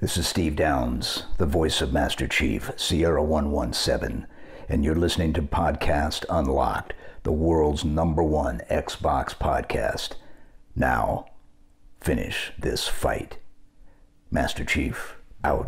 This is Steve Downes, the voice of Master Chief, Sierra 117, and you're listening to Podcast Unlocked, the world's number one Xbox podcast. Now, finish this fight. Master Chief, out.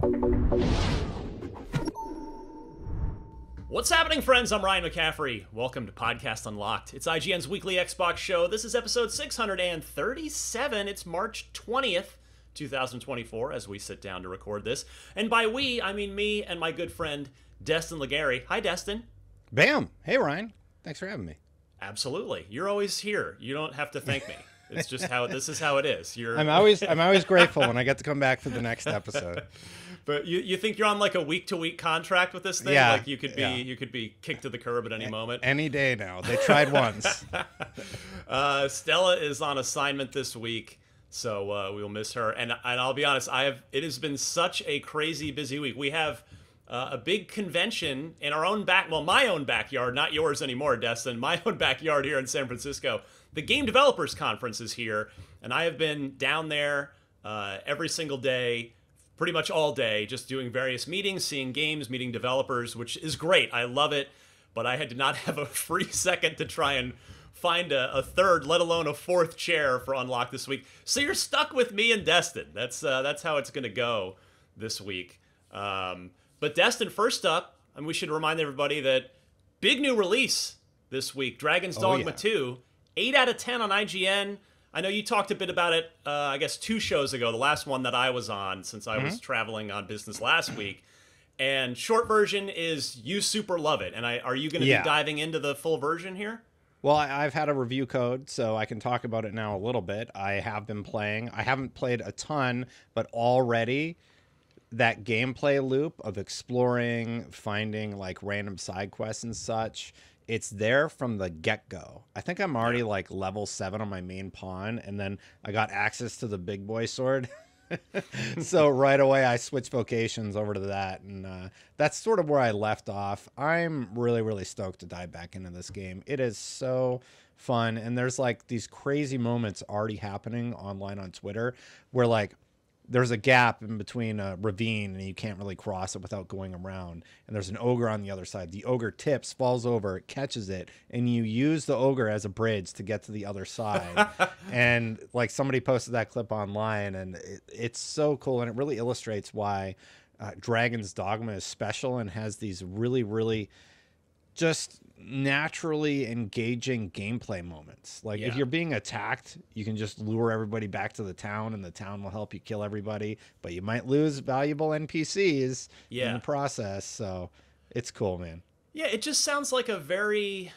What's happening, friends? I'm Ryan McCaffrey. Welcome to Podcast Unlocked. It's IGN's weekly Xbox show. This is episode 637. It's March 20th. 2024 as we sit down to record this. And by we, I mean me and my good friend Destin Legarie. Hi, Destin. Bam. Hey, Ryan. Thanks for having me. Absolutely. You're always here. You don't have to thank me. It's just how this is how it is. You're I'm always I'm always grateful when I get to come back for the next episode. But you, you think you're on like a week to week contract with this thing? Yeah, Like you could be yeah. you could be kicked to the curb at any moment. Any day now. They tried once. Uh, Stella is on assignment this week, so uh, we'll miss her. And and I'll be honest, I have it has been such a crazy busy week. We have uh, a big convention in our own back, well, my own backyard, not yours anymore, Destin. My own backyard here in San Francisco. The Game Developers Conference is here, and I have been down there uh, every single day. Pretty much all day, just doing various meetings, seeing games, meeting developers, which is great. I love it, but I had to not have a free second to try and find a, a third, let alone a fourth chair for Unlock this week. So you're stuck with me and Destin. That's uh, that's how it's going to go this week. Um, but Destin, first up, and we should remind everybody that big new release this week: Dragon's Dogma yeah. 2, eight out of ten on IGN. I know you talked a bit about it, uh, I guess, two shows ago. The last one that I was on, since I was traveling on business last week. And short version is you super love it. And I are you going to Yeah. be diving into the full version here? Well, I, I've had a review code, so I can talk about it now a little bit. I have been playing. I haven't played a ton, but already that gameplay loop of exploring, finding like random side quests and such, it's there from the get go. I think I'm already like level seven on my main pawn, and then I got access to the big boy sword. so right away I switched vocations over to that, and uh, that's sort of where I left off. I'm really, really stoked to dive back into this game. It is so fun, and there's like these crazy moments already happening online on Twitter where like there's a gap in between a ravine and you can't really cross it without going around. And there's an ogre on the other side. The ogre tips, falls over, catches it, and you use the ogre as a bridge to get to the other side. and like somebody posted that clip online, and it, it's so cool. And it really illustrates why uh, Dragon's Dogma is special and has these really, really just naturally engaging gameplay moments. Like Yeah. if you're being attacked, you can just lure everybody back to the town and the town will help you kill everybody, but you might lose valuable NPCs in Yeah. the process. So it's cool, man. Yeah, it just sounds like a very,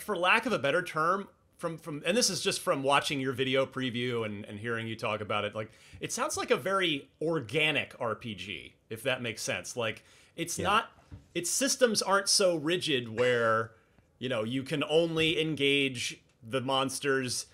for lack of a better term, from from and this is just from watching your video preview and, and hearing you talk about it. Like it sounds like a very organic RPG, if that makes sense. Like it's not its systems aren't so rigid where you know you can only engage the monsters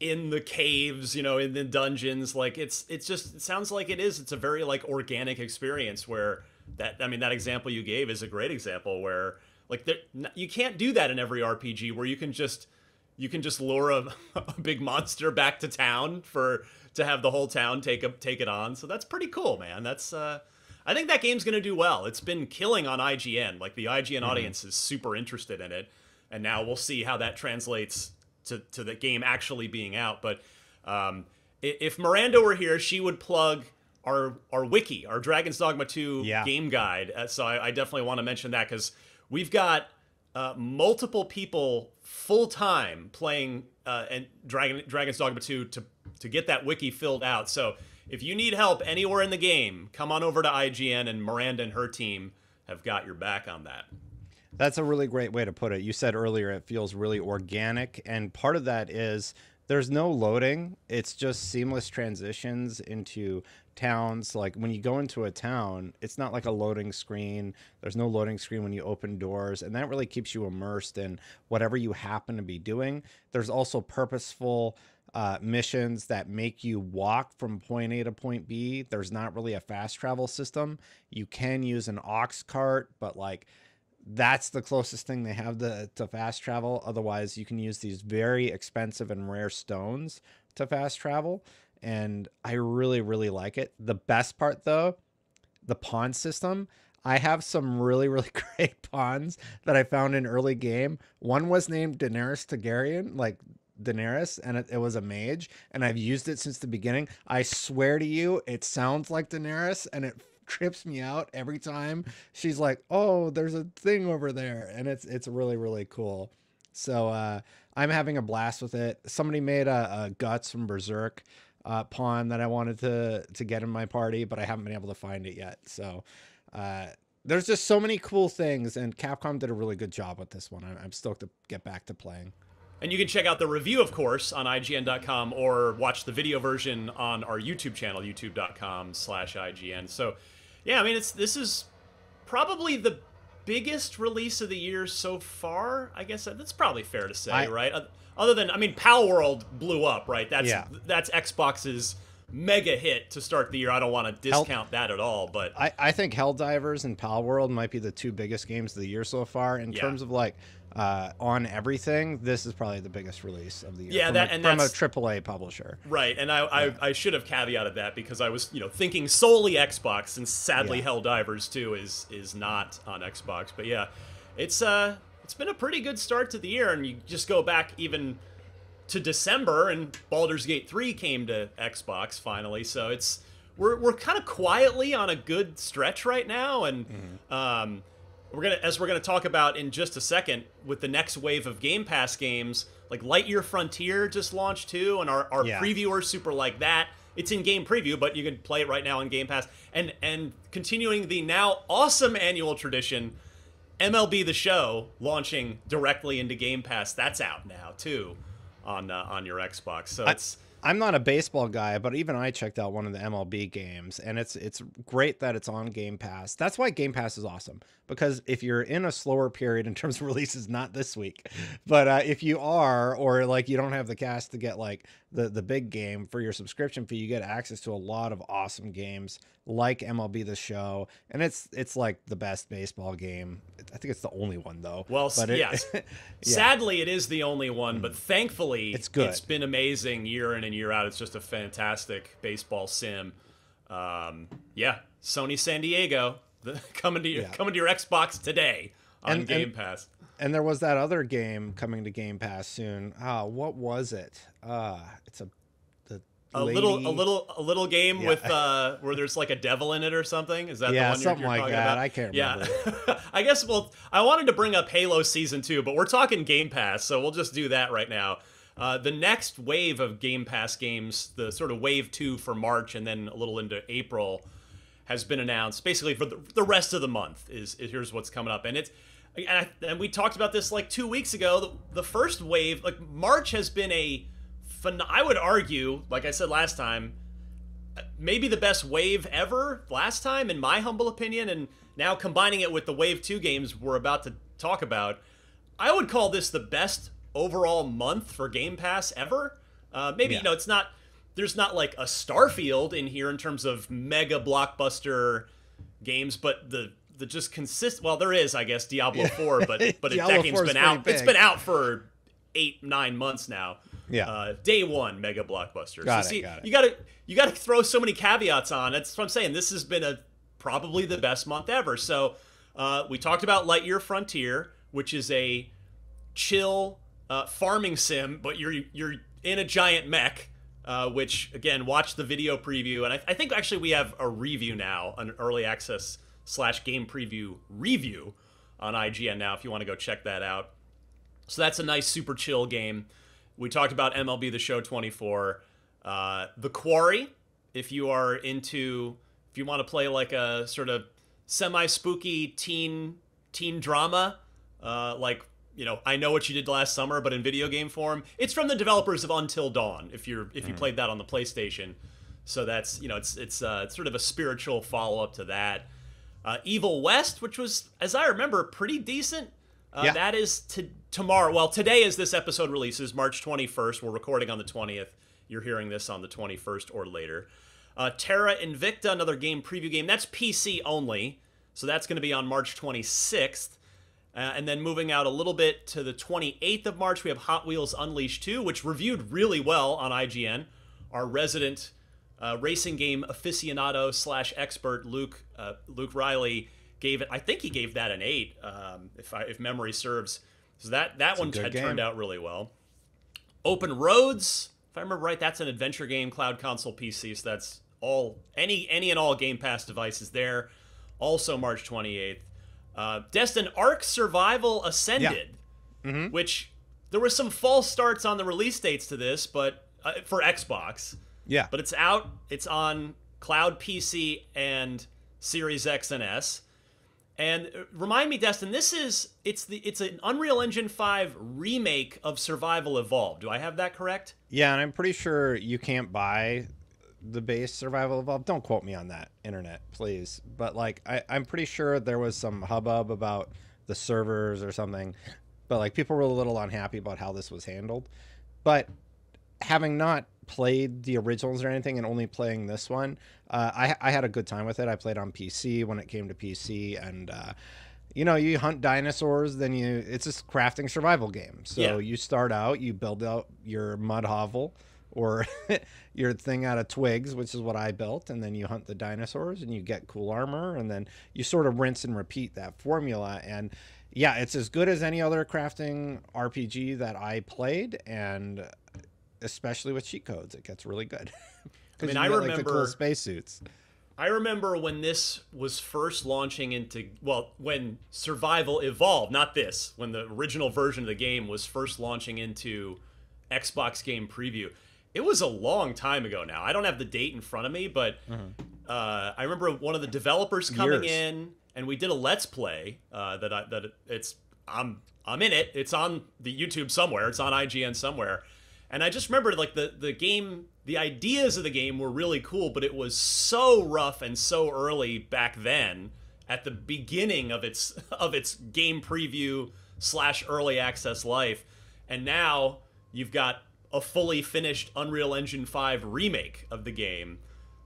in the caves you know in the dungeons. Like it's it's just it sounds like it is. It's a very like organic experience where that i mean that example you gave is a great example where like there, you can't do that in every rpg where you can just you can just lure a, a big monster back to town for to have the whole town take a, take it on. So that's pretty cool man. That's uh I think that game's going to do well. It's been killing on IGN. Like the IGN audience is super interested in it, and now we'll see how that translates to to the game actually being out. But um, if Miranda were here, she would plug our our wiki, our Dragon's Dogma 2 Yeah. game guide. Uh, so I, I definitely want to mention that because we've got uh, multiple people full time playing uh, and Dragon Dragon's Dogma 2 to to get that wiki filled out. So if you need help anywhere in the game, come on over to IGN and Miranda and her team have got your back on that. That's a really great way to put it. You said earlier it feels really organic, and part of that is there's no loading. It's just seamless transitions into towns. Like when you go into a town, it's not like a loading screen. There's no loading screen when you open doors, and that really keeps you immersed in whatever you happen to be doing. There's also purposeful uh, missions that make you walk from point A to point B. There's not really a fast travel system. You can use an ox cart, but like that's the closest thing they have to, to fast travel. Otherwise, you can use these very expensive and rare stones to fast travel. and I really really like it. The best part though, the pawn system. I have some really really great pawns that I found in early game. One was named Daenerys Targaryen, like Daenerys, and it, it, was a mage, and I've used it since the beginning. I swear to you, it sounds like Daenerys, and it trips me out every time she's like, "Oh, there's a thing over there," and it's it's really really cool. So uh, I'm having a blast with it. Somebody made a, a guts from Berserk uh, pawn that I wanted to to get in my party, but I haven't been able to find it yet. So. Uh, there's just so many cool things, and Capcom did a really good job with this one. I'm, I'm stoked to get back to playing. And you can check out the review, of course, on IGN.com or watch the video version on our YouTube channel, youtube.com slash IGN. So, yeah, I mean, it's this is probably the biggest release of the year so far. I guess that's probably fair to say, I, right? Other than, I mean, Palworld blew up, right? That's yeah. that's Xbox's mega hit to start the year. I don't want to discount Hell, that at all, but I, I think Helldivers and Palworld might be the two biggest games of the year so far in yeah. terms of like uh, on everything, this is probably the biggest release of the year. Yeah, from that a, and from that's, a AAA publisher. Right, and I, yeah. I, I should have caveated that because I was you know thinking solely Xbox, and sadly yeah. Helldivers 2 is is not on Xbox. But yeah, it's uh it's been a pretty good start to the year, and you just go back even to December, and Baldur's Gate 3 came to Xbox finally. So it's we're we're kind of quietly on a good stretch right now, and mm-hmm. um we're gonna as we're gonna talk about in just a second with the next wave of Game Pass games, like Lightyear Frontier just launched too, and our, our yeah. previewers super like that. It's in game preview, but you can play it right now on Game Pass. And and continuing the now awesome annual tradition, MLB The Show launching directly into Game Pass. That's out now too, on uh, on your Xbox. So I, it's I'm not a baseball guy, but even I checked out one of the MLB games, and it's it's great that it's on Game Pass. That's why Game Pass is awesome because if you're in a slower period in terms of releases, not this week, but uh, if you are, or like you don't have the cash to get like the the big game for your subscription fee, you get access to a lot of awesome games like MLB The Show, and it's it's like the best baseball game. I think it's the only one though. Well, but it, yes. yeah. Sadly, it is the only one, but thankfully, it's good. It's been amazing year in and year out. It's just a fantastic baseball sim. Um, yeah, Sony San Diego the, coming to your yeah. coming to your Xbox today on and, Game and, Pass. And there was that other game coming to Game Pass soon. Ah, what was it? Uh it's a a lady. little a little a little game yeah. with uh where there's like a devil in it or something? Is that yeah, the one something you're, you're like that. about? i can't remember. Yeah i guess well i wanted to bring up halo season 2 but we're talking game pass so we'll just do that right now. Uh, the next wave of game pass games the sort of wave 2 for march and then a little into april has been announced basically for the, the rest of the month is, is here's what's coming up. And it's and, I, and, we talked about this like two weeks ago. The, the first wave like march has been a phen- I would argue, like I said last time, maybe the best wave ever last time, in my humble opinion, and now combining it with the Wave 2 games we're about to talk about, I would call this the best overall month for Game Pass ever. Uh, maybe, yeah. you know, it's not, there's not like a Starfield in here in terms of mega blockbuster games, but the, the just consist, well, there is, I guess, Diablo 4, but, but that game's been out, big. it's been out for eight, nine months now. Yeah. Uh, day one mega blockbuster. Got so it, see, got it. you gotta you gotta throw so many caveats on. That's what I'm saying. This has been a probably the best month ever. So uh, we talked about Lightyear Frontier, which is a chill uh, farming sim, but you're you're in a giant mech. Uh, which again, watch the video preview, and I, I think actually we have a review now, an early access slash game preview review on IGN now. If you want to go check that out, so that's a nice super chill game. We talked about MLB The Show 24. Uh, the Quarry, if you are into, if you want to play like a sort of semi spooky teen teen drama, uh, like you know, I know what you did last summer, but in video game form. It's from the developers of Until Dawn. If you're if you mm. played that on the PlayStation, so that's you know it's it's, uh, it's sort of a spiritual follow up to that. Uh, Evil West, which was, as I remember, pretty decent. Uh, yeah. That is to, tomorrow. Well, today as this episode releases, March 21st. We're recording on the 20th. You're hearing this on the 21st or later. Uh, Terra Invicta, another game preview game. That's PC only, so that's going to be on March 26th. Uh, and then moving out a little bit to the 28th of March, we have Hot Wheels Unleashed 2, which reviewed really well on IGN. our resident uh, racing game aficionado slash expert Luke uh, Luke Reilly gave it. I think he gave that an eight, um, if I, if memory serves. So that that one had game. turned out really well. Open Roads, if I remember right, that's an adventure game, cloud console, PC. So that's all any any and all Game Pass devices there. Also March 28th. Uh, Destin Ark Survival Ascended, Mm-hmm. which there were some false starts on the release dates to this, but uh, for Xbox, Yeah. but it's out. It's on cloud PC and Series X and S. And uh, remind me, Destin, this is it's the it's an Unreal Engine 5 remake of Survival Evolved. Do I have that correct? Yeah, and I'm pretty sure you can't buy the base survival evolved. Don't quote me on that, internet, please. But like, I, I'm pretty sure there was some hubbub about the servers or something. But like, people were a little unhappy about how this was handled. But having not played the originals or anything and only playing this one, uh, I, I had a good time with it. I played on PC when it came to PC, and uh, you know, you hunt dinosaurs, then you it's a crafting survival game. So Yeah. you start out, you build out your mud hovel or your thing out of twigs, which is what I built, and then you hunt the dinosaurs and you get cool armor, and then you sort of rinse and repeat that formula. And yeah, it's as good as any other crafting RPG that I played, and especially with cheat codes, it gets really good. I mean, you I get, like, the cool remember- spacesuits. I remember when this was first launching into well, when Survival Evolved, not this, when the original version of the game was first launching into Xbox Game Preview. It was a long time ago now. I don't have the date in front of me, but uh, I remember one of the developers coming Years. in, and we did a Let's Play uh, that I, that it's I'm I'm in it. It's on the YouTube somewhere. It's on IGN somewhere. And I just remember like the the game, the ideas of the game were really cool, but it was so rough and so early back then at the beginning of its of its game preview slash early access life. And now you've got a fully finished Unreal Engine 5 remake of the game.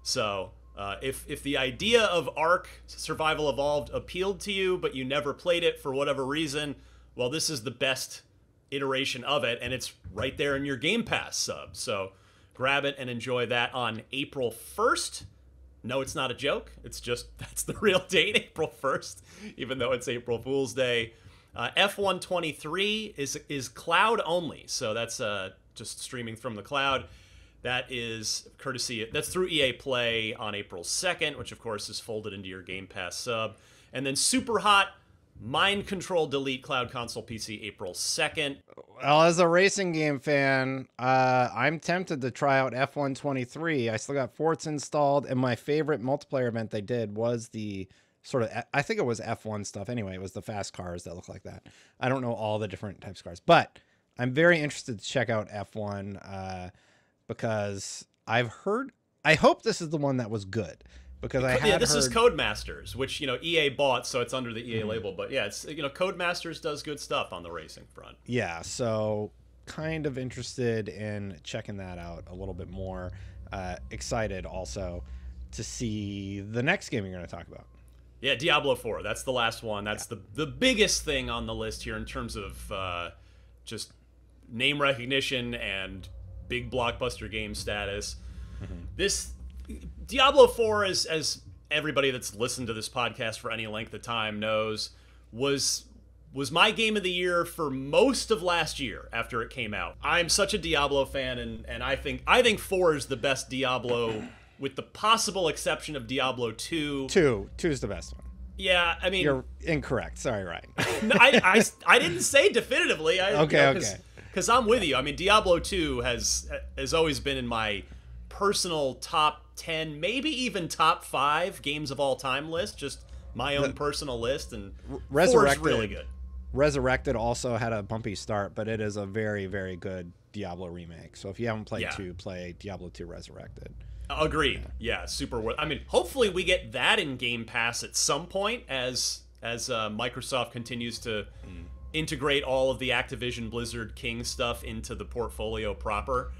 So uh, if if the idea of Ark Survival Evolved appealed to you, but you never played it for whatever reason, well, this is the best iteration of it, and it's right there in your Game Pass sub. So grab it and enjoy that on April 1st. No, it's not a joke. It's just that's the real date, April 1st, even though it's April Fool's Day. Uh, F1 23 is is cloud only, so that's uh, just streaming from the cloud. That is courtesy. That's through EA Play on April 2nd, which of course is folded into your Game Pass sub. And then Superhot Mind Control Delete Cloud Console PC April 2nd. Well, as a racing game fan, uh, I'm tempted to try out F1 23. I still got Forza installed, and my favorite multiplayer event they did was the sort of, I think it was F1 stuff. Anyway, it was the fast cars that look like that. I don't know all the different types of cars, but I'm very interested to check out F1 uh, because I've heard, I hope this is the one that was good. Because I had yeah, this is heard- Codemasters, which you know EA bought, so it's under the Mm-hmm. EA label. But yeah, it's you know Codemasters does good stuff on the racing front. yeah so kind of interested in checking that out a little bit more uh, excited also to see the next game you're going to talk about Yeah, Diablo 4. That's the last one. That's the the biggest thing on the list here in terms of uh, just name recognition and big blockbuster game status. This Diablo 4 is as everybody that's listened to this podcast for any length of time knows was was my game of the year for most of last year after it came out. I'm such a Diablo fan and and I think I think 4 is the best Diablo with the possible exception of Diablo 2. two two is the best one Yeah, I mean you're incorrect sorry ryan no, I, I, I didn't say definitively. I, Okay, okay. Because I'm with you. I mean, Diablo 2 has has always been in my personal top 10, maybe even top five games of all time list. Just my own personal list, and Resurrected- really good. resurrected also had a bumpy start but it is a very very good diablo remake so if you haven't played Yeah. 2 play diablo 2 resurrected Agreed. Yeah, super worth. I mean, hopefully we get that in Game Pass at some point as as uh, Microsoft continues to integrate all of the Activision Blizzard King stuff into the portfolio proper.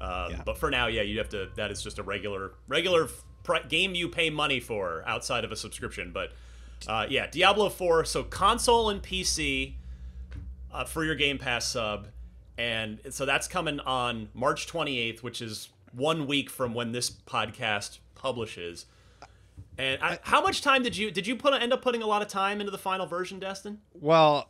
Um, Yeah. But for now, yeah, you have to. That is just a regular regular pr- game you pay money for outside of a subscription. But uh, yeah, Diablo 4. So console and PC uh, for your Game Pass sub, and so that's coming on March 28th, which is one week from when this podcast publishes. And I, how much time did you did you put end up putting a lot of time into the final version, Destin? Well,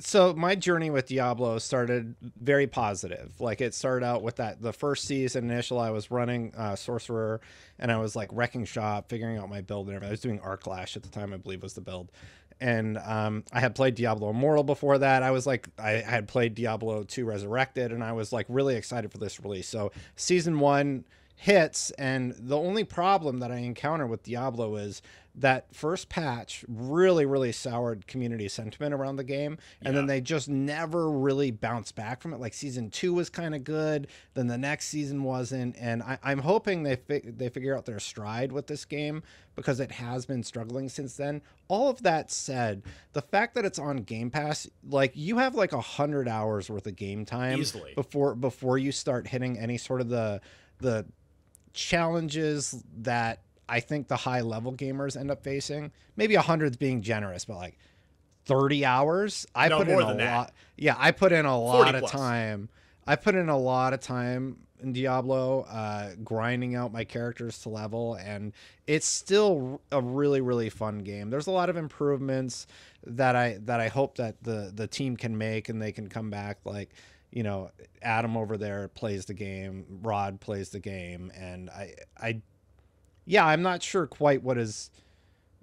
so my journey with Diablo started very positive. Like it started out with that the first season initial I was running uh, sorcerer and I was like wrecking shop, figuring out my build and everything. I was doing Arc Lash at the time, I believe was the build. And um, I had played Diablo Immortal before that. I was like, I had played Diablo 2 Resurrected, and I was like really excited for this release. So season one hits, and the only problem that I encounter with Diablo is that first patch really, really soured community sentiment around the game, and Yeah. then they just never really bounced back from it. Like season two was kind of good, then the next season wasn't, and I, I'm hoping they fi- they figure out their stride with this game because it has been struggling since then. All of that said, the fact that it's on Game Pass, like you have like a hundred hours worth of game time Easily. before before you start hitting any sort of the the challenges that I think the high level gamers end up facing. Maybe a hundred's being generous, but like thirty hours. I No, put in a that. lot. Yeah, I put in a lot of plus. time. I put in a lot of time in Diablo, uh, grinding out my characters to level, and it's still a really, really fun game. There's a lot of improvements that I that I hope that the the team can make, and they can come back like you know Adam over there plays the game, Rod plays the game, and I I yeah, I'm not sure quite what is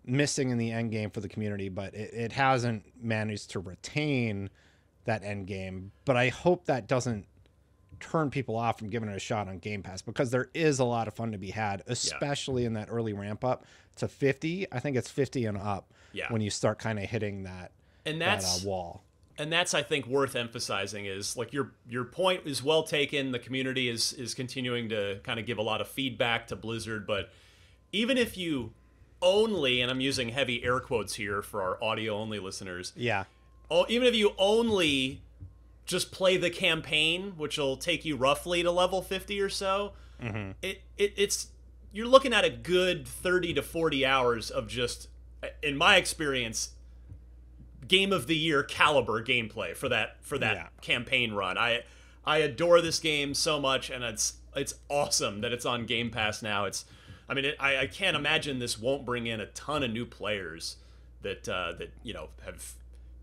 missing in the end game for the community, but it, it hasn't managed to retain that end game. But I hope that doesn't turn people off from giving it a shot on Game Pass because there is a lot of fun to be had, especially in that early ramp up to 50. I think it's 50 and up Yeah. when you start kind of hitting that, And that uh, wall. And that's I think worth emphasizing is like your your point is well taken. The community is is continuing to kind of give a lot of feedback to Blizzard, but even if you only and I'm using heavy air quotes here for our audio only listeners, Yeah. oh, even if you only just play the campaign, which will take you roughly to level 50 or so, mm-hmm. it, it it's you're looking at a good 30 to 40 hours of just in my experience game of the year caliber gameplay for that for that Yeah. campaign run. I I adore this game so much and it's it's awesome that it's on Game Pass now. It's I mean it, I I can't imagine this won't bring in a ton of new players that uh, that you know have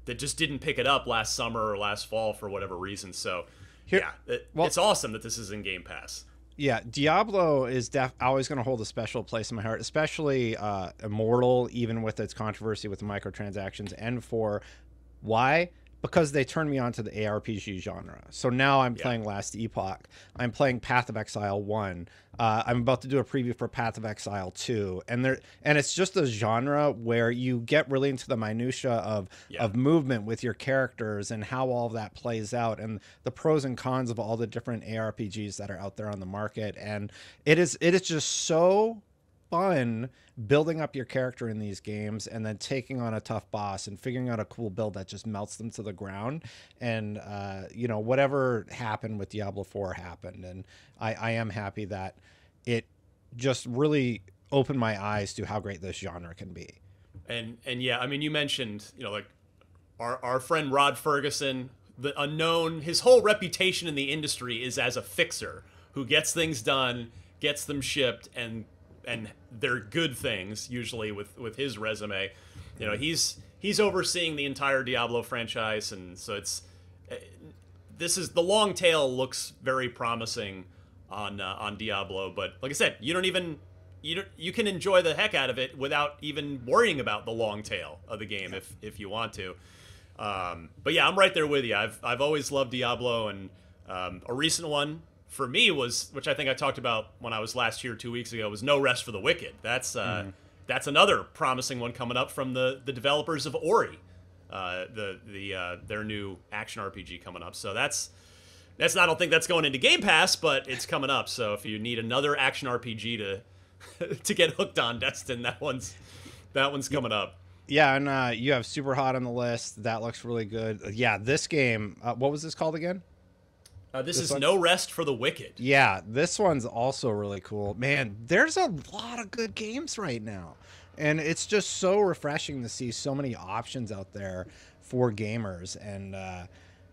that just didn't pick it up last summer or last fall for whatever reason. So Here- yeah, it, well- it's awesome that this is in Game Pass. Yeah, Diablo is def- always going to hold a special place in my heart, especially uh, Immortal, even with its controversy with the microtransactions, and for why? Because they turned me on to the ARPG genre. So now I'm playing Last Epoch. I'm playing Path of Exile One. Uh, I'm about to do a preview for Path of Exile Two, and there and it's just a genre where you get really into the minutia of Yeah. of movement with your characters and how all of that plays out and the pros and cons of all the different ARPGs that are out there on the market and it is it is just so fun building up your character in these games and then taking on a tough boss and figuring out a cool build that just melts them to the ground and uh, you know whatever happened with Diablo 4 happened and I, I am happy that it just really opened my eyes to how great this genre can be And and yeah, I mean, you mentioned you know like our our friend Rod Ferguson, the unknown. His whole reputation in the industry is as a fixer who gets things done, gets them shipped, and and they're good things usually with with his resume. You know, he's he's overseeing the entire Diablo franchise, and so it's eh, this is the long tail looks very promising on uh, on Diablo, but like I said, you don't even you don't, you can enjoy the heck out of it without even worrying about the long tail of the game if if you want to. Um, but yeah, I'm right there with you. I've I've always loved Diablo, and um, a recent one for me was, which I think I talked about when I was last here two weeks ago, was No Rest for the Wicked. That's uh, that's another promising one coming up from the the developers of Ori, uh, the the uh, their new action RPG coming up. So that's that's not, I don't think that's going into Game Pass, but it's coming up. So if you need another action RPG to to get hooked on, Destin, that one's that one's coming up. Yeah, and uh, you have Superhot on the list. That looks really good. Yeah, this game. Uh, what was this called again? Uh, this, This is? No Rest for the Wicked. Yeah, this one's also really cool. Man, there's a lot of good games right now. And it's just so refreshing to see so many options out there for gamers. And uh,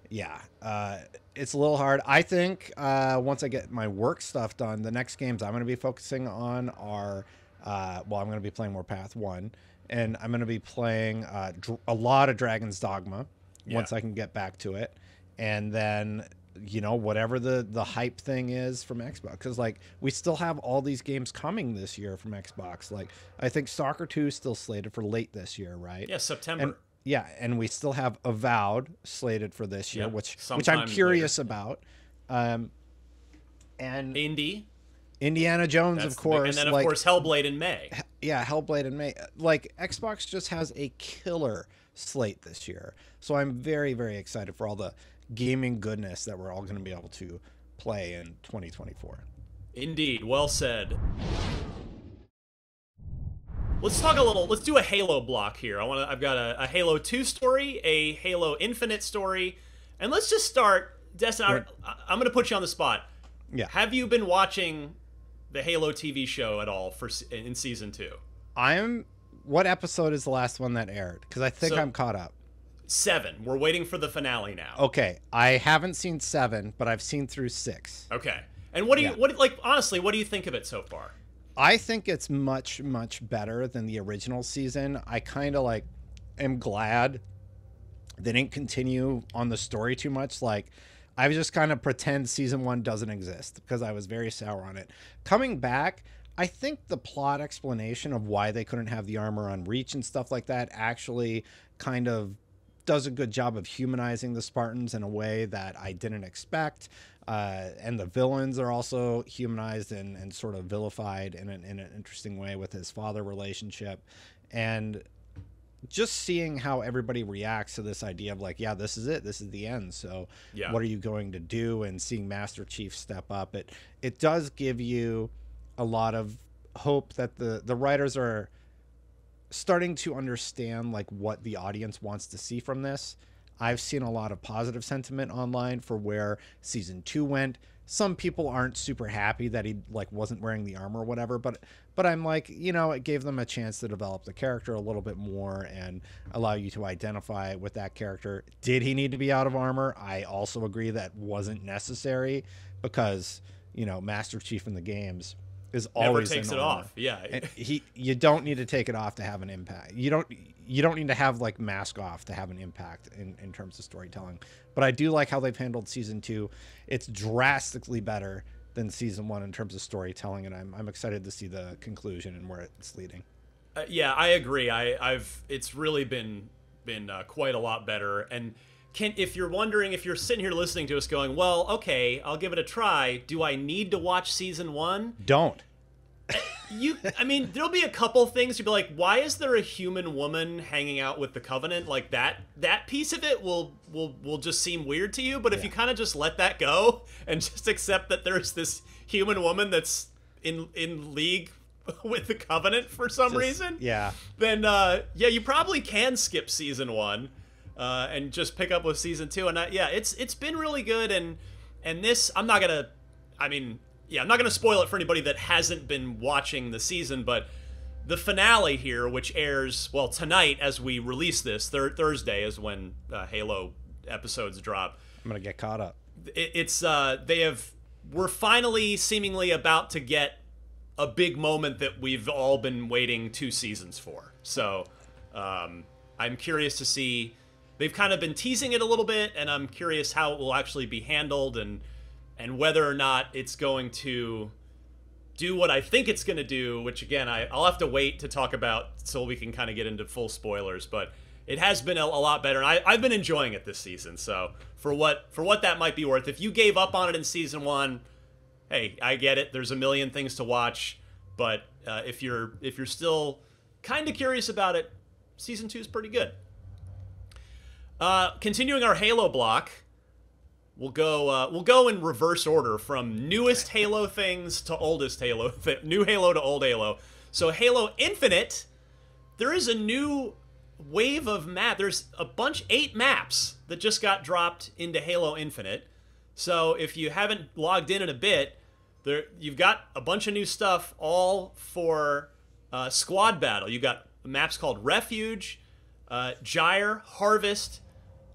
yeah, uh, it's a little hard. I think uh, once I get my work stuff done, the next games I'm going to be focusing on are, uh, well, I'm going to be playing more Path One, and I'm going to be playing uh, dr- a lot of Dragon's Dogma once I can get back to it, and then you know whatever the the hype thing is from Xbox, because like we still have all these games coming this year from Xbox. Like I think Stalker Two is still slated for late this year, right? Yeah, September. and yeah, and we still have Avowed slated for this year, which which I'm curious about. Um, and Indie. Indiana Jones, That's of big- course, and then of like course Hellblade in May. yeah, Hellblade in May. Like Xbox just has a killer slate this year, so I'm very very excited for all the gaming goodness that we're all going to be able to play in 2024. Indeed, well said. Let's talk a little. Let's do a Halo block here. I want to. I've got a, a Halo Two story, a Halo Infinite story, and let's just start. Destin, I, I'm going to put you on the spot. Yeah. Have you been watching the Halo TV show at all for in season two? I'm. What episode is the last one that aired? Because I think So- I'm caught up. Seven. We're waiting for the finale now. Okay, I haven't seen seven, but I've seen through six. Okay. And what do you Yeah. what like honestly? What do you think of it so far? I think it's much much better than the original season. I kind of like am glad they didn't continue on the story too much. Like I was just kind of pretend season 1 doesn't exist because I was very sour on it. Coming back, I think the plot explanation of why they couldn't have the armor on reach and stuff like that actually kind of does a good job of humanizing the Spartans in a way that I didn't expect. Uh, and the villains are also humanized and, and sort of vilified in an, in an interesting way with his father relationship. And just seeing how everybody reacts to this idea of like, yeah, this is it, this is the end. So, Yeah. what are you going to do? And seeing Master Chief step up, it it does give you a lot of hope that the the writers are starting to understand like what the audience wants to see from this. I've seen a lot of positive sentiment online for where season 2 went. Some people aren't super happy that he like wasn't wearing the armor or whatever, but but I'm like, you know, it gave them a chance to develop the character a little bit more and allow you to identify with that character. Did he need to be out of armor? I also agree that wasn't necessary because, you know, Master Chief in the games is always Never takes it off. Yeah. and he you don't need to take it off to have an impact you don't you don't need to have like mask off to have an impact in, in terms of storytelling but i do like how they've handled season two it's drastically better than season one in terms of storytelling and i'm, I'm excited to see the conclusion and where it's leading Uh, yeah, I agree. I, I've it's really been been uh, quite a lot better. And can if you're wondering if you're sitting here listening to us going, well, okay, I'll give it a try. Do I need to watch season one? don't You, I mean, there'll be a couple things you'll be like, why is there a human woman hanging out with the Covenant? Like that that piece of it will will will just seem weird to you. But if you kind of just let that go and just accept that there's this human woman that's in in league with the Covenant for some Just- reason, yeah then uh, yeah, you probably can skip season one uh, and just pick up with season two. And uh, yeah, it's it's been really good. And and this, I'm not gonna, I mean, yeah, I'm not gonna spoil it for anybody that hasn't been watching the season, but the finale here, which airs well tonight as we release this, Thursday is when uh, Halo episodes drop i'm gonna get caught up it, it's uh they have we're finally seemingly about to get a big moment that we've all been waiting two seasons for so um i'm curious to see they've kind of been teasing it a little bit and i'm curious how it will actually be handled and and whether or not it's going to do what i think it's going to do which again I, i'll have to wait to talk about so we can kind of get into full spoilers but it has been a, a lot better and I, i've been enjoying it this season so for what for what that might be worth if you gave up on it in season one hey i get it there's a million things to watch but uh, if you're if you're still kind of curious about it season two is pretty good uh, continuing our halo block We'll go. Uh, we'll go in reverse order from newest Halo things to oldest Halo. New Halo to old Halo. So Halo Infinite, there is a new wave of map. There's a bunch, eight maps that just got dropped into Halo Infinite. So if you haven't logged in in a bit, there you've got a bunch of new stuff all for uh, squad battle. You've got maps called Refuge, uh, Gyre, Harvest,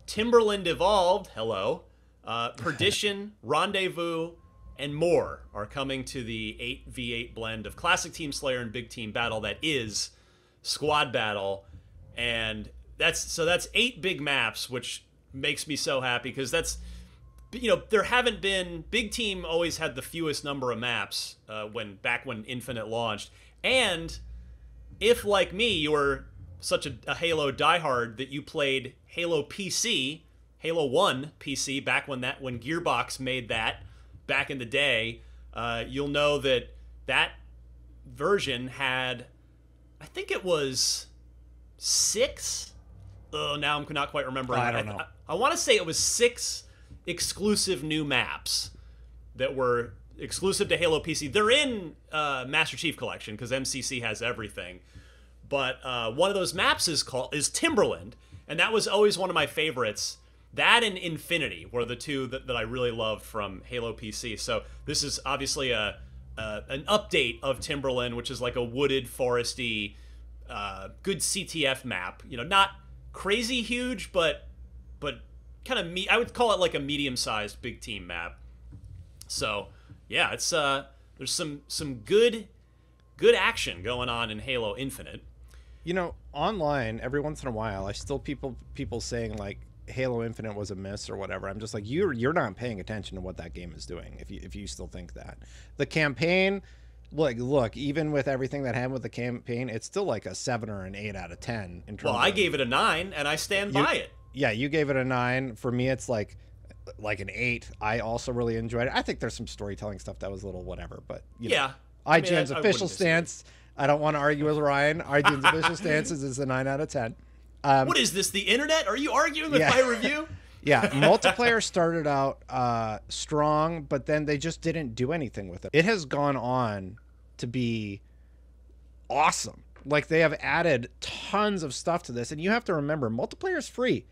Timberland Evolved, hello, uh, Perdition, Rendezvous, and more are coming to the 8v8 blend of Classic Team Slayer and Big Team Battle that is Squad Battle. And that's so that's eight big maps, which makes me so happy because that's you know there haven't been big team always had the fewest number of maps uh, when back when infinite launched and if like me you were such a, a halo diehard that you played halo pc halo 1 pc back when that when gearbox made that back in the day uh, you'll know that that version had i think it was six oh now i'm not quite remembering I don't know. I, I want to say it was six exclusive new maps that were exclusive to Halo PC. They're in uh, Master Chief Collection because MCC has everything. But uh, one of those maps is called is Timberland, and that was always one of my favorites. That and Infinity were the two that, that I really loved from Halo PC. So this is obviously a, an update of Timberland, which is like a wooded, foresty, uh, good CTF map. You know, not crazy huge, but but kind of me. I would call it like a medium-sized big team map. So yeah, it's uh, there's some some good good action going on in Halo Infinite. You know, online every once in a while, I still people people saying like Halo Infinite was a miss or whatever. I'm just like you're you're not paying attention to what that game is doing if you if you still think that the campaign. Look, look. Even with everything that happened with the campaign, it's still like a seven or an eight out of ten. In terms Well, I of, gave it a nine, and I stand You- by it. yeah, you gave it a nine. For me, it's like like an eight. I also really enjoyed it. I think there's some storytelling stuff that was a little whatever, but you know. Yeah, I mean, I- I official wouldn't disagree. Stance. I don't want to argue with Ryan. IGN's official stance is is a nine out of ten. Um, What is this? The internet? Are you arguing with Yeah. my review? yeah, multiplayer started out uh, strong, but then they just didn't do anything with it. It has gone on to be awesome. Like they have added tons of stuff to this, and you have to remember, multiplayer is free.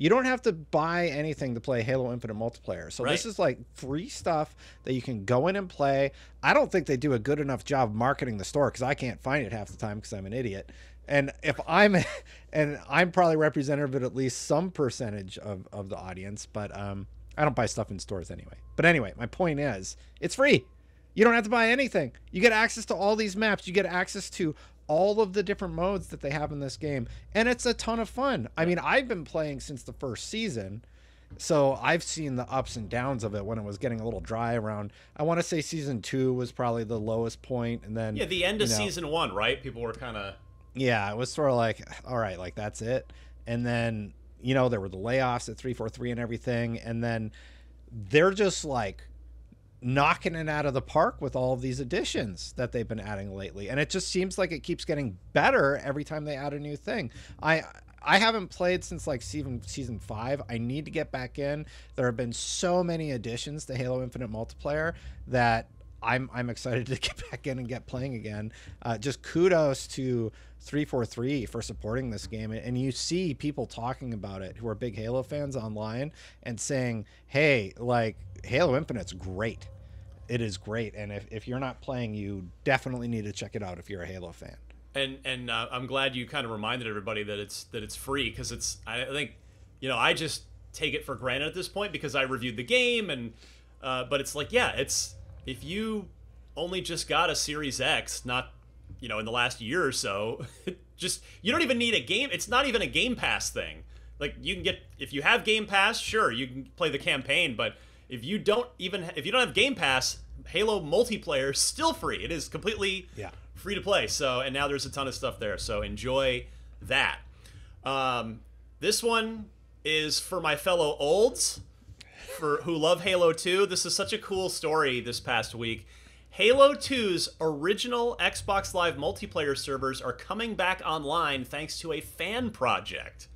You don't have to buy anything to play Halo Infinite multiplayer. So this is like free stuff that you can go in and play. I don't think they do a good enough job marketing the store because I can't find it half the time because I'm an idiot. And if I'm, and I'm probably representative of at least some percentage of, of the audience, but um, I don't buy stuff in stores anyway. But anyway, my point is, it's free. You don't have to buy anything. You get access to all these maps. You get access to all of the different modes that they have in this game. And it's a ton of fun. I mean, I've been playing since the first season. So I've seen the ups and downs of it when it was getting a little dry around. I want to say season two was probably the lowest point, and then Yeah, the end of you know, season one, right? People were kind of yeah, it was sort of like, all right, like that's it. And then, you know, there were the layoffs at 343 and everything. And then they're just like knocking it out of the park with all of these additions that they've been adding lately. And it just seems like it keeps getting better every time they add a new thing. I. I haven't played since like season season five. I need to get back in. There have been so many additions to Halo Infinite multiplayer that I'm I'm excited to get back in and get playing again. Uh, just kudos to 343 for supporting this game, and you see people talking about it who are big Halo fans online and saying, "Hey, like Halo Infinite's great. It is great, and if if you're not playing, you definitely need to check it out if you're a Halo fan." and and uh, I'm glad you kind of reminded everybody that it's that it's free because it's I think you know I just take it for granted at this point because I reviewed the game and uh, but it's like yeah it's if you only just got a Series X not you know in the last year or so just you don't even need a game it's not even a Game Pass thing like you can get if you have Game Pass sure you can play the campaign but if you don't even if you don't have Game Pass Halo multiplayer is still free it is completely Yeah. free to play. So, and now there's a ton of stuff there. So enjoy that. Um, this one is for my fellow olds, for who love Halo 2. This is such a cool story this past week. Halo 2's original Xbox Live multiplayer servers are coming back online thanks to a fan project.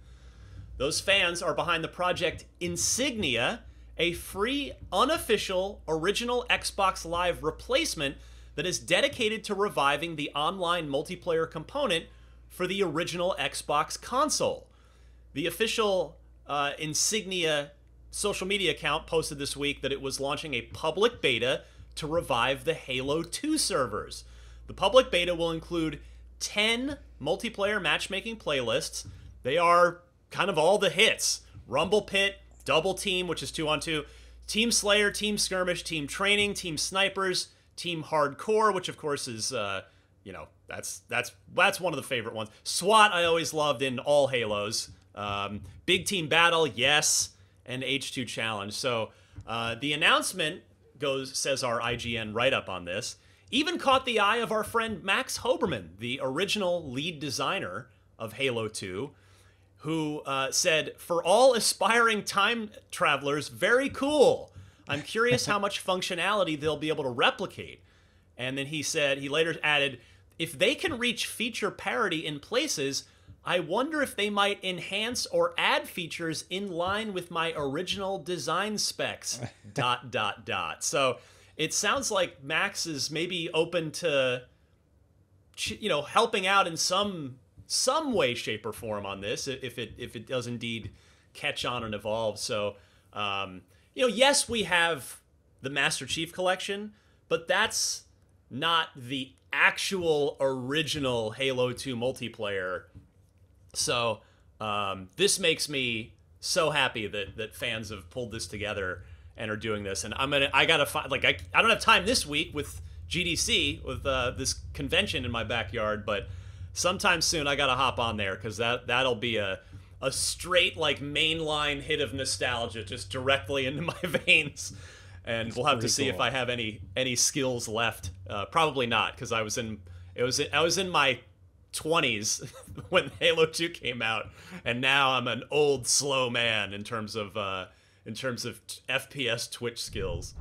Those fans are behind the project Insignia, a free, unofficial, original Xbox Live replacement that is dedicated to reviving the online multiplayer component for the original Xbox console. The official uh, Insignia social media account posted this week that it was launching a public beta to revive the Halo 2 servers. The public beta will include 10 multiplayer matchmaking playlists. They are kind of all the hits Rumble Pit, Double Team, which is two on two, Team Slayer, Team Skirmish, Team Training, Team Snipers, Team Hardcore, which of course is, uh, you know, that's that's that's one of the favorite ones. SWAT I always loved in all Halos. Um, Big Team Battle, yes, and H2 Challenge. So uh, the announcement goes says our IGN write up on this even caught the eye of our friend Max Hoberman, the original lead designer of Halo 2, who uh, said, For all aspiring time travelers, very cool. I'm curious how much functionality they'll be able to replicate. And then he said, he later added, if they can reach feature parity in places, I wonder if they might enhance or add features in line with my original design specs. dot dot dot. So it sounds like Max is maybe open to you know helping out in some some way shape or form on this if it if it does indeed catch on and evolve so um, you know yes we have the master chief collection but that's not the actual original halo 2 multiplayer so um, this makes me so happy that that fans have pulled this together and are doing this. And I'm gonna I gotta find like I I don't have time this week with GDC with uh, this convention in my backyard, but sometime soon I gotta hop on there because that that'll be a a straight like mainline hit of nostalgia just directly into my veins. And That's we'll have to see cool. if I have any any skills left. Uh, probably not because I was in it was I was in my 20s when Halo 2 came out, and now I'm an old slow man in terms of uh, in terms of FPS Twitch skills.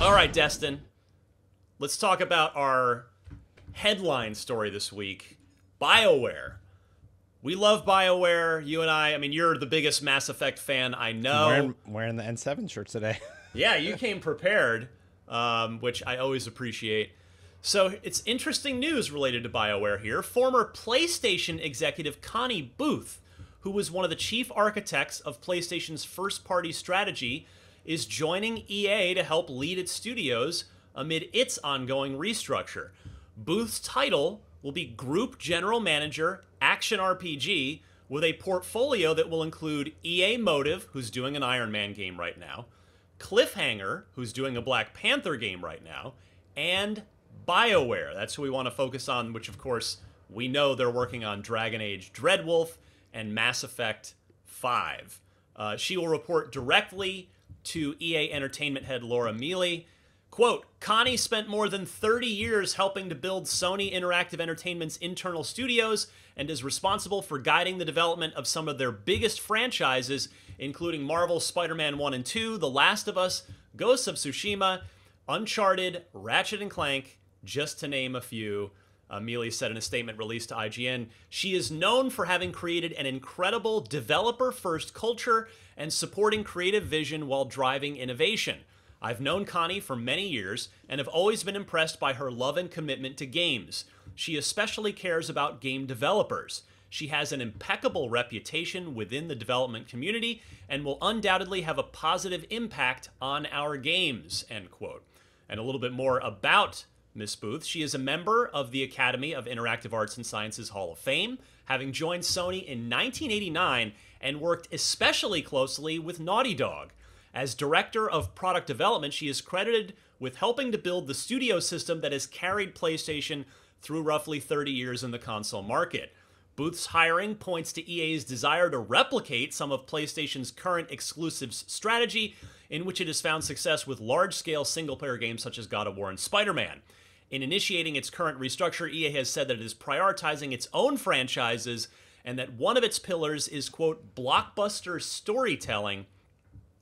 All right, Destin. Let's talk about our headline story this week BioWare. We love BioWare, you and I. I mean, you're the biggest Mass Effect fan I know. Wearing, wearing the N7 shirt today. yeah, you came prepared, um, which I always appreciate. So it's interesting news related to BioWare here. Former PlayStation executive Connie Booth who was one of the chief architects of PlayStation's first party strategy, is joining EA to help lead its studios amid its ongoing restructure. Booth's title will be Group General Manager, Action RPG, with a portfolio that will include EA Motive, who's doing an Iron Man game right now, Cliffhanger, who's doing a Black Panther game right now, and BioWare. That's who we want to focus on, which, of course, we know they're working on Dragon Age Dreadwolf and Mass Effect 5. Uh, she will report directly to EA Entertainment head Laura Miele. Quote, Connie spent more than 30 years helping to build Sony Interactive Entertainment's internal studios and is responsible for guiding the development of some of their biggest franchises, including Marvel Spider Man 1 and 2, The Last of Us, Ghosts of Tsushima, Uncharted, Ratchet and Clank, just to name a few. Uh, said in a statement released to IGN, she is known for having created an incredible developer first culture and supporting creative vision while driving innovation. I've known Connie for many years and have always been impressed by her love and commitment to games. She especially cares about game developers. She has an impeccable reputation within the development community and will undoubtedly have a positive impact on our games. End quote. And a little bit more about Miss Booth. She is a member of the Academy of Interactive Arts and Sciences Hall of Fame, having joined Sony in 1989 and worked especially closely with Naughty Dog. As director of product development, she is credited with helping to build the studio system that has carried PlayStation through roughly 30 years in the console market. Booth's hiring points to EA's desire to replicate some of PlayStation's current exclusives strategy, in which it has found success with large scale single player games such as God of War and Spider Man. In initiating its current restructure, EA has said that it is prioritizing its own franchises and that one of its pillars is, quote, blockbuster storytelling,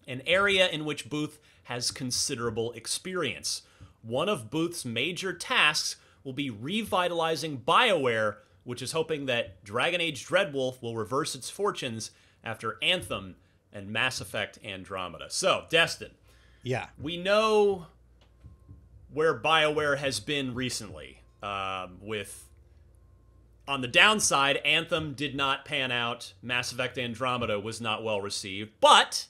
an area in which Booth has considerable experience. One of Booth's major tasks will be revitalizing BioWare, which is hoping that Dragon Age Dreadwolf will reverse its fortunes after Anthem and Mass Effect Andromeda. So, Destin. Yeah. We know where BioWare has been recently. Um, with on the downside, Anthem did not pan out. Mass Effect Andromeda was not well received, but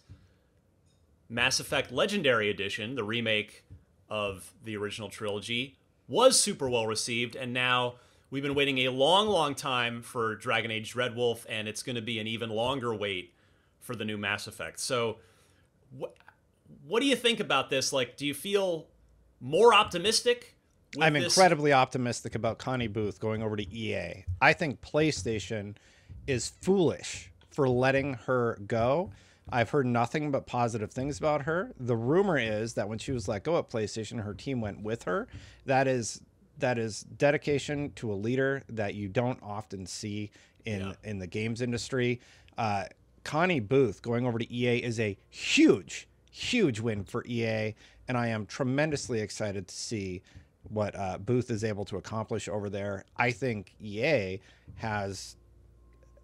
Mass Effect Legendary Edition, the remake of the original trilogy, was super well received, and now we've been waiting a long, long time for Dragon Age Dreadwolf, and it's going to be an even longer wait for the new Mass Effect. So, what what do you think about this? Like, do you feel more optimistic? I'm this? incredibly optimistic about Connie Booth going over to EA. I think PlayStation is foolish for letting her go. I've heard nothing but positive things about her. The rumor is that when she was let go at PlayStation, her team went with her. That is that is dedication to a leader that you don't often see in Yeah. in the games industry. Uh, Connie Booth going over to EA is a huge, huge win for EA, and I am tremendously excited to see what uh, Booth is able to accomplish over there. I think EA has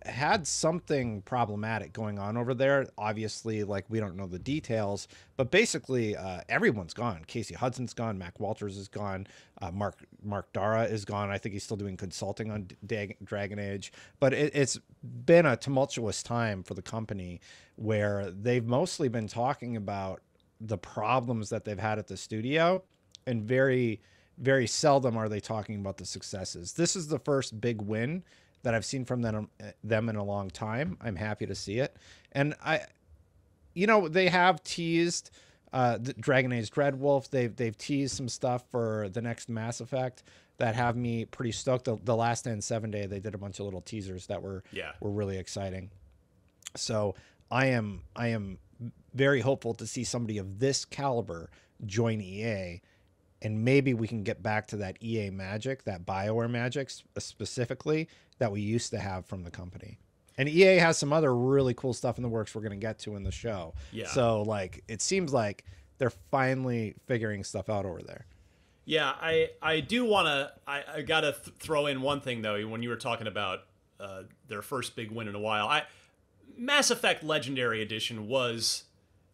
had something problematic going on over there. Obviously, like we don't know the details, but basically uh, everyone's gone. Casey Hudson's gone. Mac Walters is gone. Uh, Mark Mark Darrah is gone. I think he's still doing consulting on D- Dragon Age. But it, it's been a tumultuous time for the company where they've mostly been talking about the problems that they've had at the studio, and very very seldom are they talking about the successes. This is the first big win that I've seen from them them in a long time. I'm happy to see it, and I, you know, they have teased uh, the Dragon Age Dreadwolf. They've they've teased some stuff for the next Mass Effect that have me pretty stoked. The, the last N seven day they did a bunch of little teasers that were Yeah. were really exciting. So I am I am very hopeful to see somebody of this caliber join EA and maybe we can get back to that EA magic, that BioWare magic specifically that we used to have from the company. And EA has some other really cool stuff in the works we're going to get to in the show. Yeah. So like it seems like they're finally figuring stuff out over there. Yeah, I I do want to. I, I got to th- throw in one thing though. When you were talking about uh, their first big win in a while, I Mass Effect Legendary Edition was,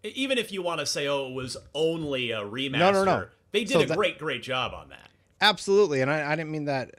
even if you want to say, oh, it was only a remaster. no, no. no. They did So a that- great, great job on that. Absolutely. And I, I didn't mean that.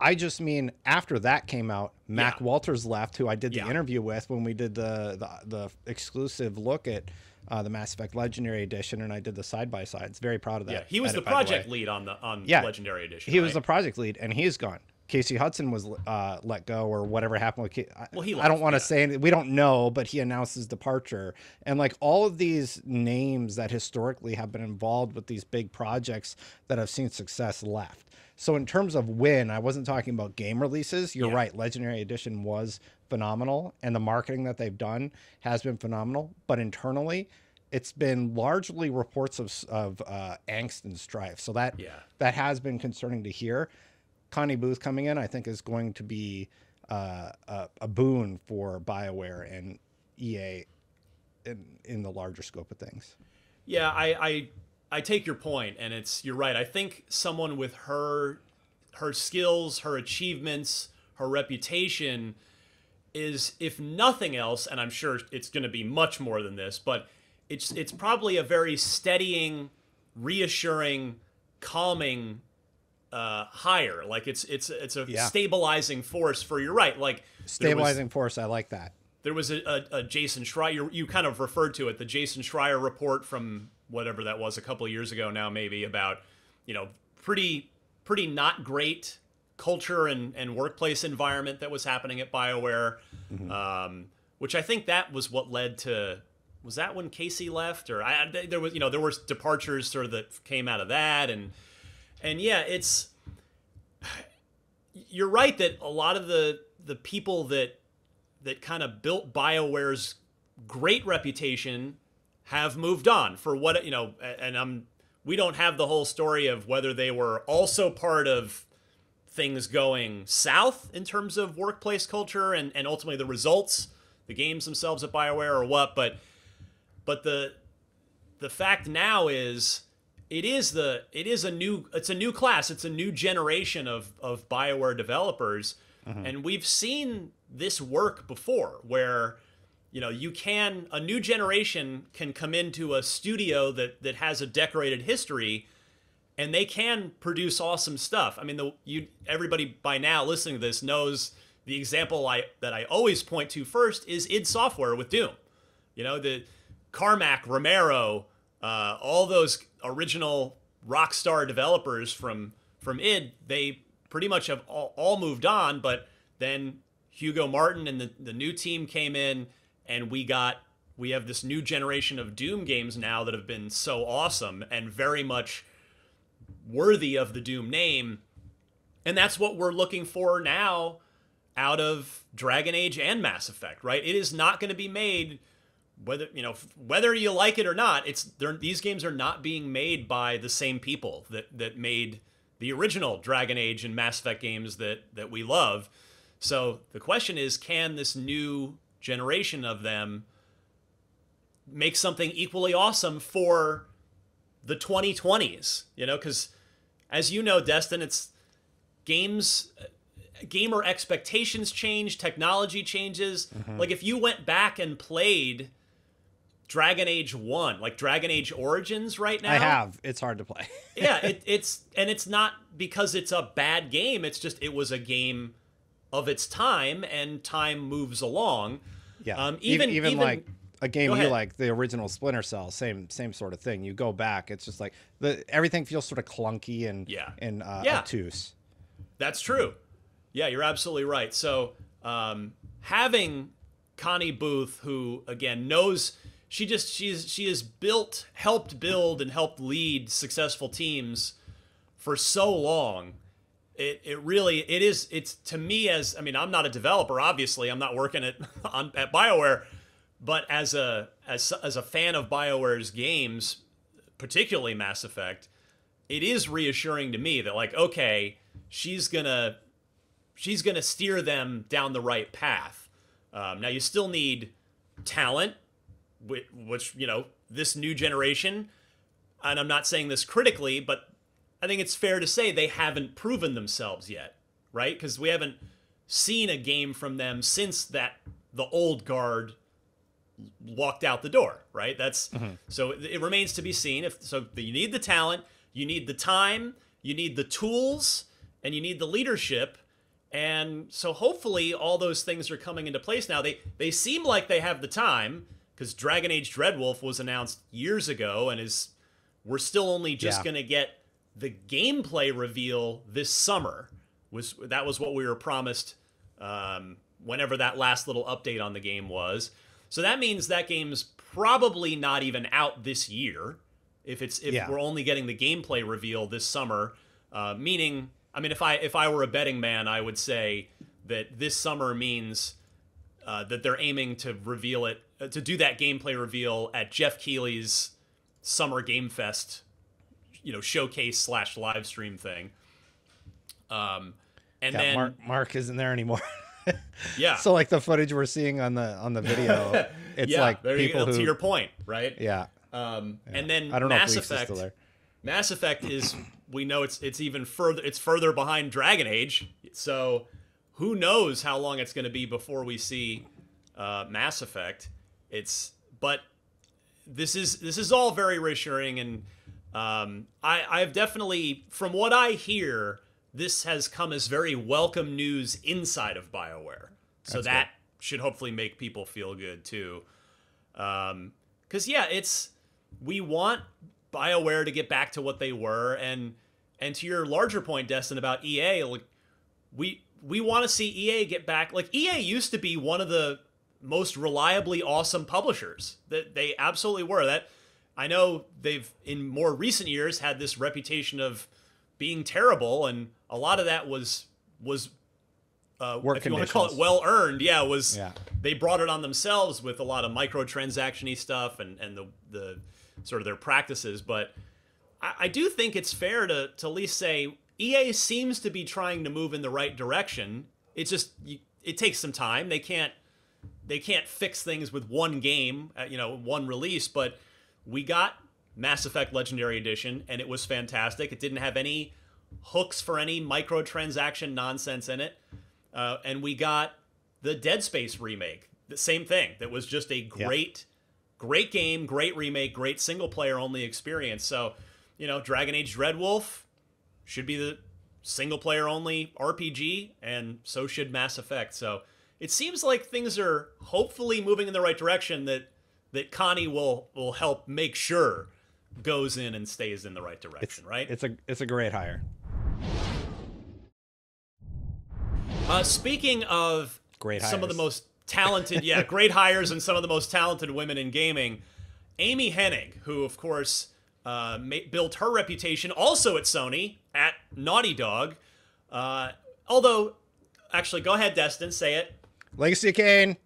I just mean after that came out, Mac Yeah. Walters left, who I did the Yeah. interview with when we did the the, the exclusive look at uh, the Mass Effect Legendary Edition, and I did the side by sides. Very proud of that. Yeah, he was edit, the project lead on the on Yeah. Legendary Edition. He was the project lead, and he's gone. Casey Hudson was uh, let go, or whatever happened with. Ca- I, Well, he I don't want to yeah. say anything. We don't know, but he announced his departure, and like all of these names that historically have been involved with these big projects that have seen success left. So in terms of win, I wasn't talking about game releases. You're Yeah. right. Legendary Edition was phenomenal, and the marketing that they've done has been phenomenal. But internally, it's been largely reports of of uh, angst and strife. So that Yeah. that has been concerning to hear. Connie Booth coming in, I think, is going to be uh, a, a boon for BioWare and EA in, in the larger scope of things. Yeah, I, I I take your point, and it's you're right. I think someone with her her skills, her achievements, her reputation is, if nothing else, and I'm sure it's going to be much more than this, but it's it's probably a very steadying, reassuring, calming uh, hire. Like it's it's it's a Yeah. stabilizing force for you're right. Like there was- Stabilizing force, I like that. there was a, a, a Jason Schreier. You, you kind of referred to it, the Jason Schreier report from whatever that was a couple of years ago now, maybe about you know pretty pretty not great culture and, and workplace environment that was happening at Bioware, um, which I think that was what led to. Was that when Casey left, or I- there was you know there were departures sort of that came out of that, and and yeah, it's you're right that a lot of the the people that that kind of built BioWare's great reputation have moved on for what you know and I'm we don't have the whole story of whether they were also part of things going south in terms of workplace culture and, and ultimately the results, the games themselves at BioWare or what, but but the the fact now is it is the it is a new it's a new class. It's a new generation of of bioware developers. And we've seen this work before where you know you can a new generation can come into a studio that that has a decorated history and they can produce awesome stuff. I mean the you everybody by now listening to this knows the example i that i always point to first is id software with doom. You know, the Carmack, Romero, uh, all those original Rockstar developers from from id, they pretty much have all, all moved on, but then Hugo Martin and the, the new team came in, and we got we have this new generation of Doom games now that have been so awesome and very much worthy of the Doom name. And that's what we're looking for now out of Dragon Age and Mass Effect, right? It is not going to be made whether you know whether you like it or not. It's these games are not being made by the same people that that made the original Dragon Age and Mass Effect games that that we love. So the question is, can this new generation of them make something equally awesome for the 2020s? You know, because as you know, Destin, it's games gamer expectations change, technology changes. Mm-hmm. Like if you went back and played Dragon Age 1, like Dragon Age Origins right now. I have. It's hard to play. yeah, it, it's and it's not because it's a bad game, it's just it was a game of its time and time moves along. Yeah. Um, even, even, even like a game you like the original Splinter Cell, same same sort of thing. You go back, it's just like the everything feels sort of clunky and yeah. and uh, yeah. obtuse. That's true. Yeah, you're absolutely right. So um, having Connie Booth, who again knows she just she's she has built helped build and helped lead successful teams for so long. It, it really it is it's to me as i mean i'm not a developer obviously. I'm not working at on, at bioware but as a as, as a fan of bioware's games particularly mass effect it is reassuring to me that like okay she's gonna she's gonna steer them down the right path. Um, now you still need talent which, you know, this new generation, and I'm not saying this critically, but I think it's fair to say they haven't proven themselves yet, right? Because we haven't seen a game from them since that the old guard walked out the door, right? That's mm-hmm. so it, it remains to be seen. If so, you need the talent, you need the time, you need the tools, and you need the leadership. And so hopefully all those things are coming into place now. They they seem like they have the time because Dragon Age Dreadwolf was announced years ago and is we're still only just yeah. gonna get the gameplay reveal this summer. Was that was what we were promised um, whenever that last little update on the game was. So that means that game's probably not even out this year. If it's if yeah. we're only getting the gameplay reveal this summer, uh, meaning I mean if I if I were a betting man, I would say that this summer means uh, that they're aiming to reveal it to do that gameplay reveal at Geoff Keighley's Summer Game Fest, you know, showcase slash live stream thing. Um, and yeah, then Mark, Mark isn't there anymore. yeah. So like the footage we're seeing on the on the video, it's yeah, like people you, who, to your point, right? Yeah. Um, yeah. and then I don't Mass know Effect. Mass Effect is we know it's it's even further it's further behind Dragon Age, so who knows how long it's going to be before we see uh, Mass Effect. It's but this is this is all very reassuring, and um, I I've definitely from what I hear, this has come as very welcome news inside of Bioware. So That's that good. should hopefully make people feel good too. Um, because yeah, it's we want Bioware to get back to what they were, and and to your larger point, Destin, about EA, like we we want to see EA get back. Like EA used to be one of the most reliably awesome publishers. That they absolutely were. That I know they've in more recent years had this reputation of being terrible, and a lot of that was was uh, Work if you want to call it well earned. Yeah, was yeah. they brought it on themselves with a lot of microtransactiony stuff and and the the sort of their practices. But I, I do think it's fair to to at least say EA seems to be trying to move in the right direction. It's just you, it takes some time. They can't they can't fix things with one game, uh, you know, one release, but we got Mass Effect Legendary Edition and it was fantastic. It didn't have any hooks for any microtransaction nonsense in it. Uh, and we got the Dead Space remake, the same thing. That was just a great, yeah. great game, great remake, great single player only experience. So, you know, Dragon Age Dreadwolf should be the single player only RPG, and so should Mass Effect. So, it seems like things are hopefully moving in the right direction that that Connie will will help make sure goes in and stays in the right direction, it's, right? It's a it's a great hire. Uh, speaking of Great some of the most talented, yeah, great hires and some of the most talented women in gaming, Amy Hennig, who of course uh, ma- built her reputation also at Sony at Naughty Dog. Uh, although, actually, go ahead, Destin, say it. Legacy of Kain.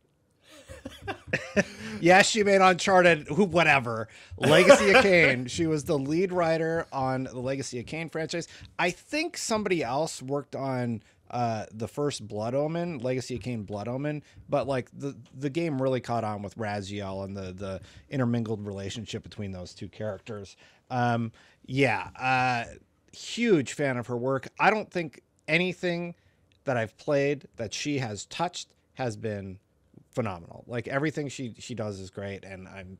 yes, she made Uncharted. Who, whatever. Legacy of Kain. She was the lead writer on the Legacy of Kain franchise. I think somebody else worked on uh, the first Blood Omen, Legacy of Kain Blood Omen, but like the the game really caught on with Raziel and the the intermingled relationship between those two characters. Um, yeah, uh, huge fan of her work. I don't think anything that I've played that she has touched has been phenomenal. Like everything she she does is great, and I'm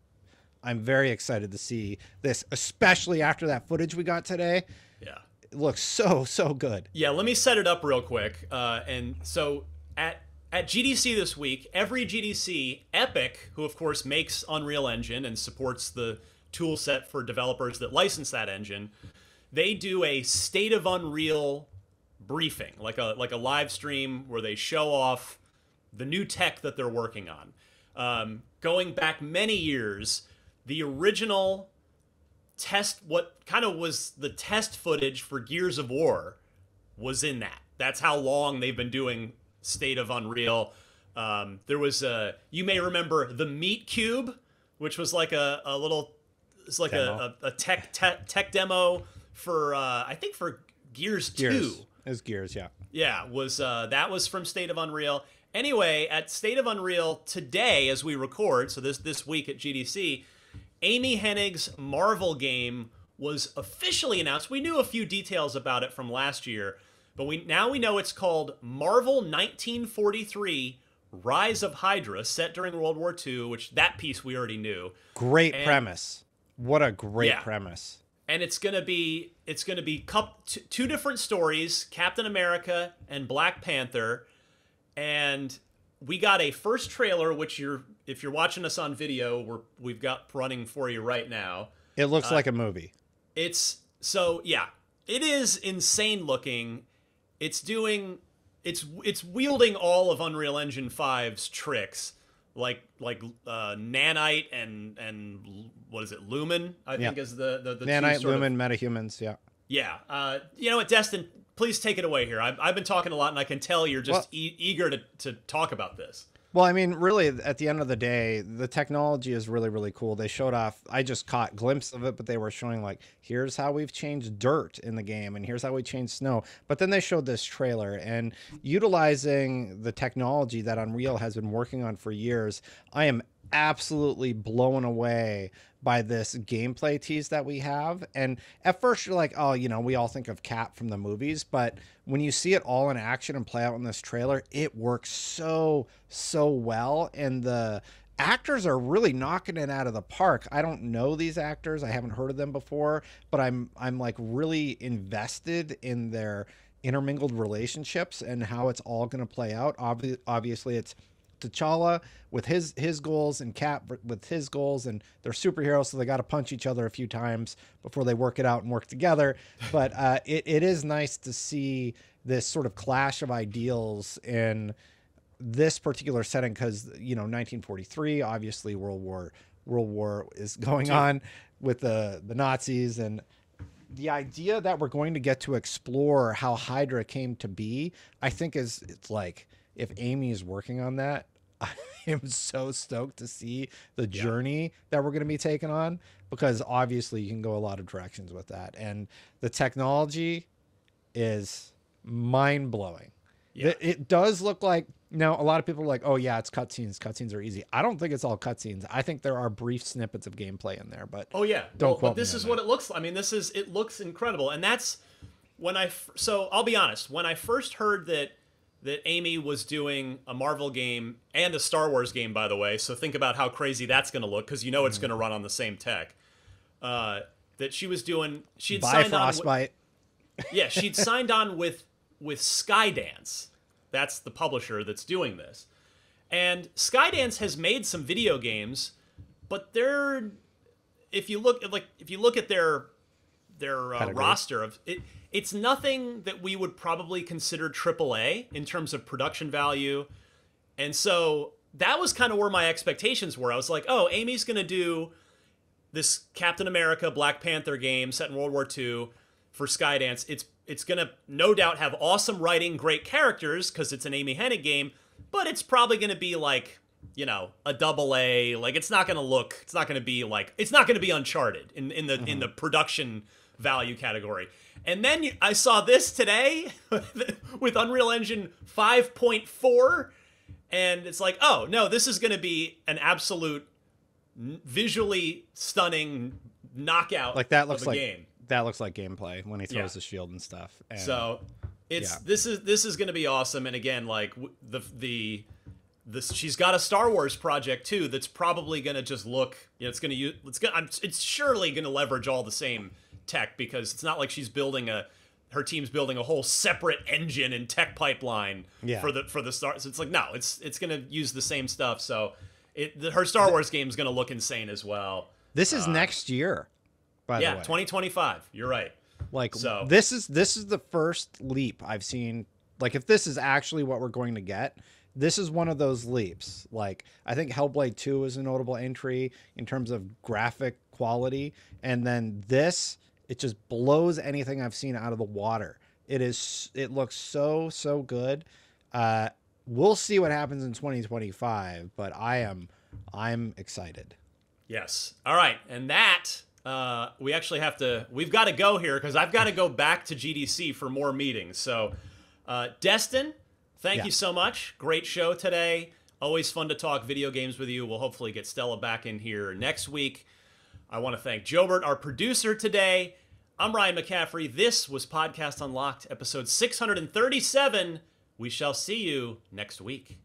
I'm very excited to see this, especially after that footage we got today. Yeah. It looks so so good. Yeah, let me set it up real quick. Uh, and so at at GDC this week, every GDC, Epic, who of course makes Unreal Engine and supports the tool set for developers that license that engine, they do a state of Unreal briefing, like a like a live stream where they show off the new tech that they're working on. Um, going back many years, the original test, what kind of was the test footage for Gears of War, was in that. That's how long they've been doing State of Unreal. Um, there was a, you may remember the Meat Cube, which was like a, a little, it's like a, a, a tech, tech tech demo for uh, I think for Gears, Gears. Two. As Gears, yeah. Yeah, was uh, that was from State of Unreal. Anyway, at State of Unreal today, as we record, so this this week at GDC, Amy Hennig's Marvel game was officially announced. We knew a few details about it from last year, but we now we know it's called Marvel 1943: Rise of Hydra, set during World War II. Which that piece we already knew. Great And- premise. What a great Yeah. premise. and it's gonna be it's gonna be cup, t- two different stories captain america and black panther and we got a first trailer which you're if you're watching us on video we're we've got running for you right now It looks Uh, like a movie. it's so yeah it is insane looking it's doing it's it's wielding all of unreal engine 5's tricks like like uh nanite and and what is it lumen i think is the the, the two Nanite, sort of- Lumen, metahumans, yeah. yeah. Uh, you know what, Destin? Please take it away here. I've, I've been talking a lot, and I can tell you're just Well- e- eager to, to talk about this. Well, I mean, really, at the end of the day, the technology is really, really cool. They showed off. I just caught glimpse of it, but they were showing like, here's how we've changed dirt in the game, and here's how we changed snow. But then they showed this trailer, and utilizing the technology that Unreal has been working on for years, I am absolutely blown away by this gameplay tease that we have. And at first you're like, oh, you know, we all think of Cap from the movies, but when you see it all in action and play out in this trailer, it works so, so well. And the actors are really knocking it out of the park. I don't know these actors. I haven't heard of them before, but I'm I'm like really invested in their intermingled relationships and how it's all going to play out. Obvi- obviously it's T'Challa with his his goals and Cap with his goals, and they're superheroes, so they got to punch each other a few times before they work it out and work together. But uh, it, it is nice to see this sort of clash of ideals in this particular setting because you know 1943, obviously World War World War is going on with the the Nazis and the idea that we're going to get to explore how Hydra came to be, I think is it's like if Amy is working on that, am so stoked to see the journey that we're going to be taking on because obviously you can go a lot of directions with that. And the technology is mind blowing. Yeah. It, it does look like now a lot of people are like, oh yeah, it's cutscenes. Cutscenes are easy. I don't think it's all cutscenes. I think there are brief snippets of gameplay in there, but Oh yeah. Don't well, quote but this is that. what it looks. like. I mean, this is it looks incredible, and that's when I. f- So I'll be honest. When I first heard that that Amy was doing a Marvel game and a Star Wars game, by the way. So think about how crazy that's going to look because you know Mm. it's going to run on the same tech. Uh, that she was doing. She'd buy signed on. wi- Frostbite. yeah, she'd signed on with with Skydance. That's the publisher that's doing this. And Skydance has made some video games, but they're if you look at like if you look at their their uh, roster of it it's nothing that we would probably consider AAA in terms of production value. And so that was kind of where my expectations were. I was like, oh, Amy's going to do this Captain America Black Panther game set in World War II for Skydance. It's it's going to no doubt have awesome writing, great characters because it's an Amy Hennig game, but it's probably going to be like, you know, a double A. Like it's not going to look, it's not going to be like, it's not going to be Uncharted in in the mm-hmm. in the production value category. And then I saw this today with Unreal Engine 5.4 and it's like, "Oh, no, this is going to be an absolute visually stunning knockout like that looks like game. that looks like gameplay when he throws yeah. the shield and stuff. And, so it's yeah. this is this is going to be awesome. And again, like the the this she's got a Star Wars project too that's probably going to just look you know it's going to use it's going it's surely going to leverage all the same tech because it's not like she's building a her team's building a whole separate engine and tech pipeline yeah. for the for the start. So it's like no, it's it's going to use the same stuff. So it the, her Star Wars game is going to look insane as well. This is uh, next year, by yeah, the way. 2025. You're right. Like so, this is this is the first leap I've seen. Like if this is actually what we're going to get, this is one of those leaps. Like I think Hellblade 2 is a notable entry in terms of graphic quality, and then this it just blows anything I've seen out of the water. It is it looks so so good. Uh, we'll see what happens in 2025, but I am I'm excited. Yes. All right, and that uh, we actually have to we've got to go here because I've got to go back to GDC for more meetings. So, uh, Destin, thank yeah. you so much. Great show today. Always fun to talk video games with you. We'll hopefully get Stella back in here next week. I want to thank Jobert, our producer today. I'm Ryan McCaffrey. This was Podcast Unlocked, episode 637. We shall see you next week.